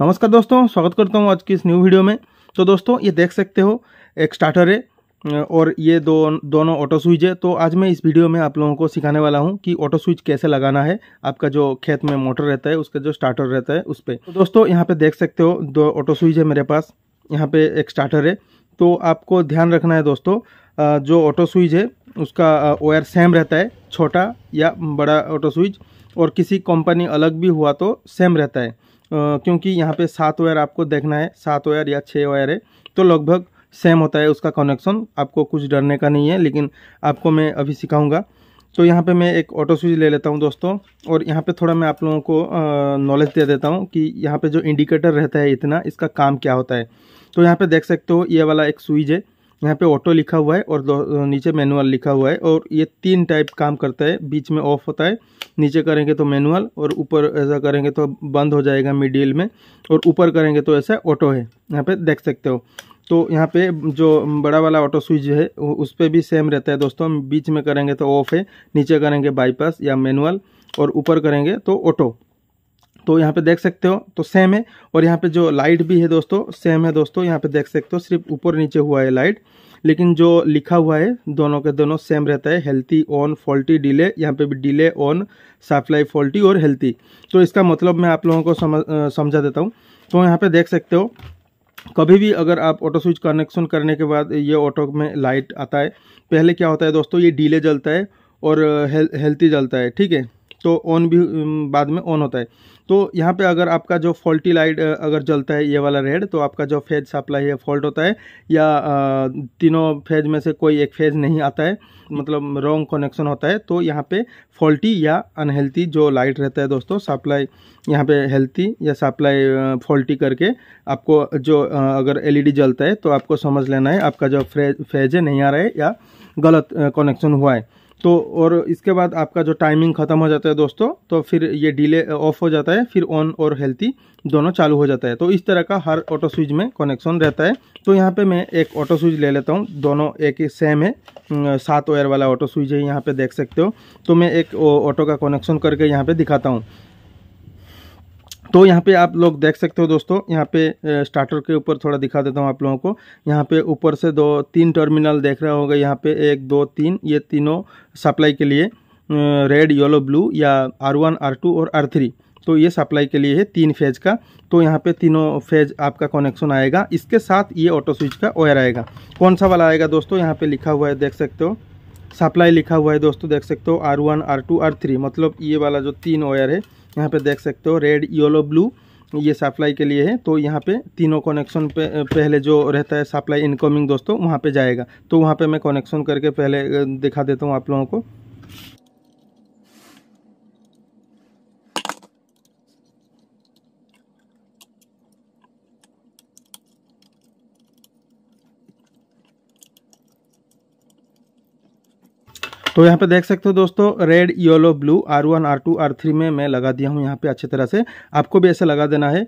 नमस्कार दोस्तों, स्वागत करता हूँ आज की इस न्यू वीडियो में। तो दोस्तों, ये देख सकते हो, एक स्टार्टर है, और ये दो, दोनों ऑटो स्विच है। तो आज मैं इस वीडियो में आप लोगों को सिखाने वाला हूँ कि ऑटो स्विच कैसे लगाना है। आपका जो खेत में मोटर रहता है, उसका जो स्टार्टर रहता है, उस पर तो दोस्तों, यहाँ पे देख सकते हो, दो ऑटो स्विच है मेरे पास। यहाँ पे एक स्टार्टर है। तो आपको ध्यान रखना है दोस्तों जो ऑटो स्विच है, उसका वायर सेम रहता है, छोटा या बड़ा ऑटो स्विच और किसी कंपनी अलग भी हुआ तो सेम रहता है। क्योंकि यहाँ पे सात वायर आपको देखना है, सात वायर या छः वायर है तो लगभग सेम होता है उसका कनेक्शन आपको कुछ डरने का नहीं है, लेकिन आपको मैं अभी सिखाऊँगा। तो यहाँ पे मैं एक ऑटो स्विच ले लेता हूँ दोस्तों, और यहाँ पे थोड़ा मैं आप लोगों को नॉलेज दे देता हूँ कि यहाँ पे जो इंडिकेटर रहता है इतना, इसका काम क्या होता है। तो यहाँ पे देख सकते हो, ये वाला एक स्विच है। यहाँ पे ऑटो लिखा हुआ है और नीचे मैनुअल लिखा हुआ है और ये तीन टाइप काम करता है। बीच में ऑफ़ होता है, नीचे करेंगे तो मैनुअल और ऊपर ऐसा करेंगे तो बंद हो जाएगा मिडिल में और ऊपर करेंगे तो ऐसा ऑटो है। यहाँ पे देख सकते हो। तो यहाँ पे जो बड़ा वाला ऑटो स्विच है उस पर भी सेम रहता है दोस्तों। बीच में करेंगे तो ऑफ़ है, नीचे करेंगे बाईपास या मैनुअल और ऊपर करेंगे तो ऑटो तो यहाँ पे देख सकते हो तो सेम है। और यहाँ पे जो लाइट भी है दोस्तों सेम है दोस्तों, यहाँ पे देख सकते हो, सिर्फ़ ऊपर नीचे हुआ है लाइट लेकिन जो लिखा हुआ है, दोनों के दोनों सेम रहता है हेल्थी ऑन फॉल्टी डिले यहाँ पे भी डिले ऑन सप्लाई फॉल्टी और हेल्थी तो इसका मतलब मैं आप लोगों को समझ देता हूँ। तो यहाँ पे देख सकते हो, कभी भी अगर आप ऑटो स्विच कनेक्शन करने के बाद ये ऑटो में लाइट आता है, पहले क्या होता है दोस्तों, ये डीले जलता है और हेल्थी जलता है, ठीक है? तो ऑन भी बाद में ऑन होता है। तो यहाँ पे अगर आपका जो फॉल्टी लाइट अगर जलता है, ये वाला रेड तो आपका जो फ़ेज़ सप्लाई है फॉल्ट होता है। या तीनों फ़ेज़ में से कोई एक फ़ेज़ नहीं आता है मतलब रॉन्ग कनेक्शन होता है तो यहाँ पे फॉल्टी या अनहेल्थी जो लाइट रहता है दोस्तों सप्लाई यहाँ पे हेल्थी या सप्लाई फॉल्टी करके आपको जो अगर एलईडी जलता है तो आपको समझ लेना है, आपका जो फ़ेज़ है नहीं आ रहा है या गलत कनेक्शन हुआ है। तो और इसके बाद आपका जो टाइमिंग ख़त्म हो जाता है दोस्तों तो फिर ये डिले ऑफ़ हो जाता है, फिर ऑन और हेल्थी दोनों चालू हो जाता है। तो इस तरह का हर ऑटो स्विच में कनेक्शन रहता है। तो यहाँ पे मैं एक ऑटो स्विच ले लेता हूँ, दोनों एक ही सेम है सात वायर वाला ऑटो स्विच है, यहाँ पर देख सकते हो। तो मैं एक ऑटो का कनेक्शन करके यहाँ पर दिखाता हूँ। तो यहाँ पे आप लोग देख सकते हो दोस्तों, यहाँ पे स्टार्टर के ऊपर थोड़ा दिखा देता हूँ आप लोगों को। यहाँ पे ऊपर से दो, तीन टर्मिनल देख रहे होगा। यहाँ पे एक, दो, तीन, ये तीनों सप्लाई के लिए रेड येलो ब्लू या आर वन आर टू और आर थ्री तो ये सप्लाई के लिए है तीन फ़ेज़ का। तो यहाँ पे तीनों फ़ेज़ आपका कनेक्शन आएगा। इसके साथ ये ऑटो स्विच का ओयर आएगा। कौन सा वाला आएगा दोस्तों? यहाँ पे लिखा हुआ है, देख सकते हो। सप्लाई लिखा हुआ है दोस्तों, देख सकते हो। R one R two R three मतलब ये वाला जो तीन ओयर है यहाँ पे देख सकते हो रेड येलो ब्लू ये सप्लाई के लिए है। तो यहाँ पे तीनों कनेक्शन पे पहले जो रहता है सप्लाई इनकमिंग दोस्तों, वहाँ पे जाएगा। तो वहाँ पे मैं कनेक्शन करके पहले दिखा देता हूँ आप लोगों को। तो यहाँ पे देख सकते हो दोस्तों red yellow blue R one R two R three में मैं लगा दिया हूँ यहाँ पे अच्छी तरह से। आपको भी ऐसे लगा देना है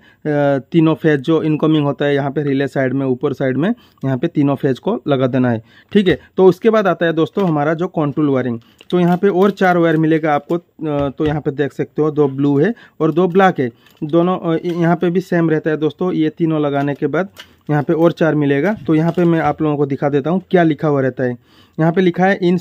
तीनों फ़ेज़ जो इनकमिंग होता है यहाँ पे रिले साइड में, ऊपर साइड में, यहाँ पे तीनों फ़ेज़ को लगा देना है। ठीक है तो उसके बाद आता है दोस्तों हमारा जो कॉन्ट्रोल वायरिंग तो यहाँ पे और चार वायर मिलेगा आपको तो यहाँ पे देख सकते हो दो ब्लू है और दो ब्लैक है। दोनों यहाँ पे भी सेम रहता है दोस्तों, ये तीनों लगाने के बाद। यहाँ पे और चार मिलेगा। तो यहाँ पे मैं आप लोगों को दिखा देता हूँ क्या लिखा हुआ रहता है। यहाँ पे लिखा है in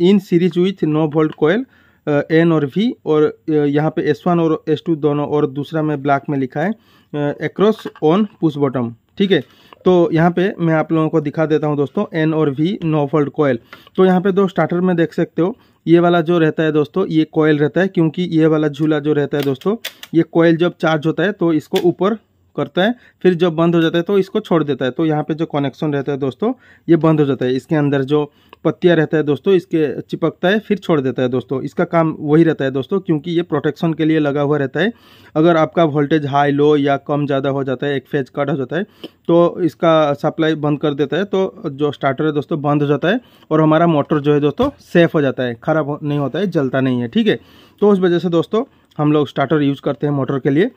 in series with no volt coil N और वी और यहाँ पे एस वन और एस टू दोनों और दूसरा में ब्लैक में लिखा है एक्रॉस ऑन पुश बॉटम ठीक है? तो यहाँ पे मैं आप लोगों को दिखा देता हूँ दोस्तों एन और वी नो वोल्ट कोयल तो यहाँ पे दो स्टार्टर में देख सकते हो, ये वाला जो रहता है दोस्तों, ये कोयल रहता है, क्योंकि ये वाला झूला जो रहता है दोस्तों, ये कोयल जब चार्ज होता है तो इसको ऊपर करता है, फिर जब बंद हो जाता है तो इसको छोड़ देता है। तो यहाँ पे जो कनेक्शन रहता है दोस्तों, ये बंद हो जाता है। इसके अंदर जो पत्तियाँ रहता है दोस्तों, इसके चिपकता है, फिर छोड़ देता है दोस्तों। इसका काम वही रहता है दोस्तों, क्योंकि ये प्रोटेक्शन के लिए लगा हुआ रहता है। अगर आपका वोल्टेज हाई लो या कम ज़्यादा हो जाता है, एक फ़ेज़ कट हो जाता है तो इसका सप्लाई बंद कर देता है। तो जो स्टार्टर है दोस्तों, बंद हो जाता है और हमारा मोटर जो है दोस्तों सेफ़ हो जाता है, ख़राब नहीं होता है, जलता नहीं है, ठीक है? तो उस वजह से दोस्तों, हम लोग स्टार्टर यूज़ करते हैं मोटर के लिए।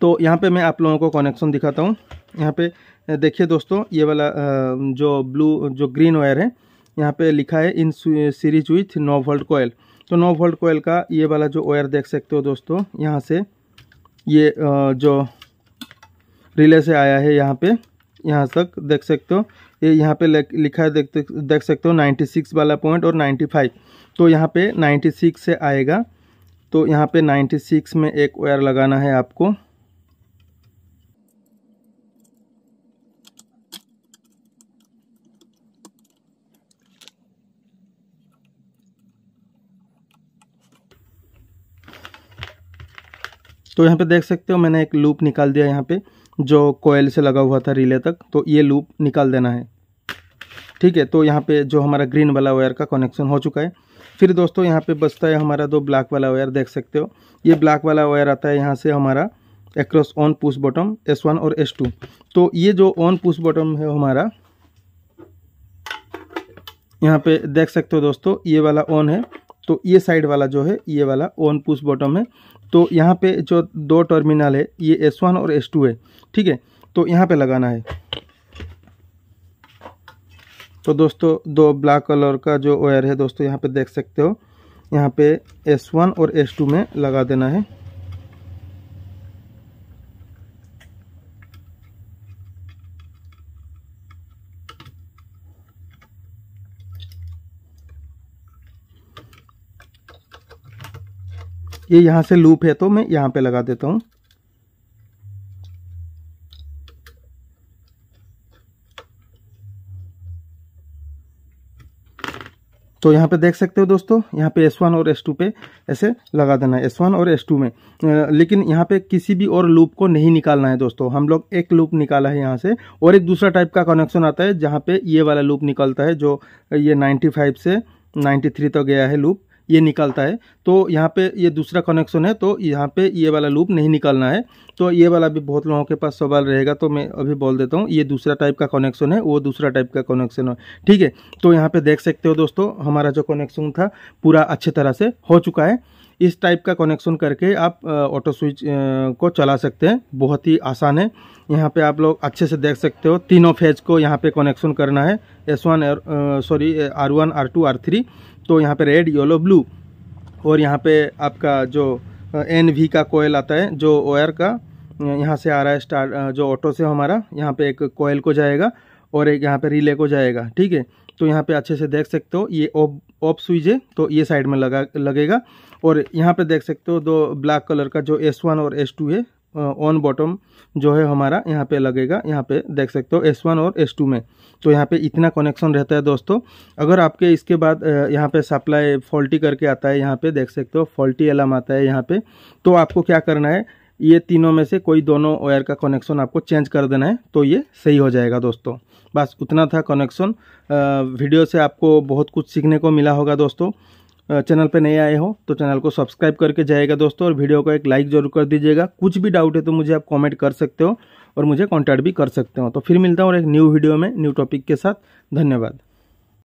तो यहाँ पे मैं आप लोगों को कनेक्शन दिखाता हूँ। यहाँ पे देखिए दोस्तों, ये वाला जो ब्लू जो ग्रीन वायर है, यहाँ पे लिखा है in series with no volt coil तो नो वोल्ट कोयल का ये वाला जो वायर देख सकते हो दोस्तों, यहाँ से ये जो रिले से आया है यहाँ पे, यहाँ तक देख सकते हो। ये यहाँ पे लिखा है, देख देख सकते हो 96 वाला पॉइंट और 95 तो यहाँ पे 96 से आएगा तो यहाँ पे 96 में एक वायर लगाना है आपको। तो यहाँ पे देख सकते हो मैंने एक लूप निकाल दिया यहाँ पे, जो कोयल से लगा हुआ था रिले तक तो ये लूप निकाल देना है। ठीक है तो यहाँ पे जो हमारा ग्रीन वाला वायर का कनेक्शन हो चुका है। फिर दोस्तों यहाँ पे बचता है हमारा दो ब्लैक वाला वायर देख सकते हो। ये ब्लैक वाला वायर आता है यहाँ से हमारा across on push bottom S one और एस टू तो ये जो ऑन पुश बॉटम है हमारा, यहाँ पे देख सकते हो दोस्तों, ये वाला ऑन है। तो ये साइड वाला जो है, ये वाला ऑन पुश बॉटम है। तो यहाँ पे जो दो टर्मिनल है, ये एस वन और एस टू है, ठीक है? तो यहाँ पे लगाना है। तो दोस्तों, दो ब्लैक कलर का जो वायर है, दोस्तों, यहाँ पे देख सकते हो। यहाँ पे एस वन और एस टू में लगा देना है। ये यहाँ से लूप है तो मैं यहाँ पे लगा देता हूँ। तो यहाँ पे देख सकते हो दोस्तों, यहाँ पे S1 और S2 पे ऐसे लगा देना है S1 और S2 में। लेकिन यहाँ पे किसी भी और लूप को नहीं निकालना है दोस्तों। हम लोग एक लूप निकाला है यहाँ से, और एक दूसरा टाइप का कनेक्शन आता है जहाँ पे ये वाला लूप निकलता है जो ये 95 से 93 तक तो गया है लूप। ये निकलता है। तो यहाँ पे ये दूसरा कनेक्शन है तो यहाँ पे ये वाला लूप नहीं निकलना है। तो ये वाला भी बहुत लोगों के पास सवाल रहेगा तो मैं अभी बोल देता हूँ, ये दूसरा टाइप का कनेक्शन है, वो दूसरा टाइप का कनेक्शन है। ठीक है तो यहाँ पर देख सकते हो दोस्तों, हमारा जो कनेक्शन था, पूरा अच्छे तरह से हो चुका है। इस टाइप का कनेक्शन करके आप ऑटो स्विच को चला सकते हैं। बहुत ही आसान है। यहाँ पे आप लोग अच्छे से देख सकते हो, तीनों फ़ेज़ को यहाँ पे कनेक्शन करना है। S one sorry R one R two R three तो यहाँ पे रेड येलो ब्लू और यहाँ पे आपका जो एन वी का कोयल आता है, जो वायर का यहाँ से आ रहा है स्टार्ट जो ऑटो से हमारा, यहाँ पे एक कोयल को जाएगा और एक यहाँ पे रिले को जाएगा, ठीक है? तो यहाँ पे अच्छे से देख सकते हो, ये ऑफ़ ऑफ़ स्विच है तो ये साइड में लगा, लगेगा। और यहाँ पे देख सकते हो दो ब्लैक कलर का जो एस वन और एस टू है ऑन बॉटम जो है हमारा, यहाँ पे लगेगा। यहाँ पे देख सकते हो एस वन और एस टू में। तो यहाँ पे इतना कनेक्शन रहता है दोस्तों। अगर आपके इसके बाद यहाँ पे सप्लाई फॉल्टी करके आता है, यहाँ पे देख सकते हो फॉल्टी अलार्म आता है यहाँ पे तो आपको क्या करना है, ये तीनों में से कोई दोनों वायर का कनेक्शन आपको चेंज कर देना है तो ये सही हो जाएगा दोस्तों। बस उतना था कनेक्शन वीडियो से आपको बहुत कुछ सीखने को मिला होगा दोस्तों। चैनल पे नए आए हो तो चैनल को सब्सक्राइब करके जाएगा दोस्तों, और वीडियो को एक लाइक ज़रूर कर दीजिएगा। कुछ भी डाउट है तो मुझे आप कमेंट कर सकते हो, और मुझे कॉन्टैक्ट भी कर सकते हो। तो फिर मिलता हूँ और एक न्यू वीडियो में न्यू टॉपिक के साथ। धन्यवाद।